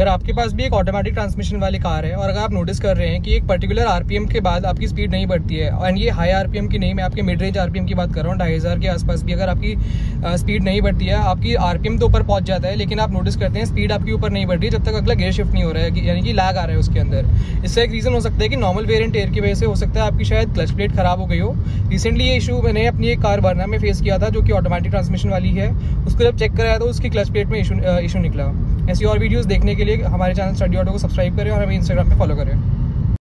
अगर आपके पास भी एक ऑटोमेटिक ट्रांसमिशन वाली कार है और अगर आप नोटिस कर रहे हैं कि एक पर्टिकुलर आरपीएम के बाद आपकी स्पीड नहीं बढ़ती है एंड ये हाई आरपीएम की नहीं, मैं आपके मिड रेंज आरपीएम की बात कर रहा हूँ, ढाई हज़ार के आसपास भी अगर आपकी स्पीड नहीं बढ़ती है, आपकी आरपीएम तो ऊपर पहुँच जाता है, लेकिन आप नोटिस करते हैं स्पीड आपकी ऊपर नहीं बढ़ रही जब तक अगला गेयर शिफ्ट नहीं हो रहा है यानी कि लैग आ रहा है उसके अंदर। इससे एक रीज़न हो सकता है कि नॉर्मल वेरियंट एयर की वजह से हो सकता है आपकी शायद क्लच प्लेट खराब हो गई हो। रिसेंटली ये इशू मैंने अपनी एक कार बर्ना में फेस किया था, जो कि ऑटोमेटिक ट्रांसमिशन वाली है। उसको जब चेक कराया तो उसकी क्लच प्लेट में इशू निकला। ऐसी और वीडियोस देखने के लिए हमारे चैनल स्टडी ऑटो को सब्सक्राइब करें और हमें इंस्टाग्राम पर फॉलो करें।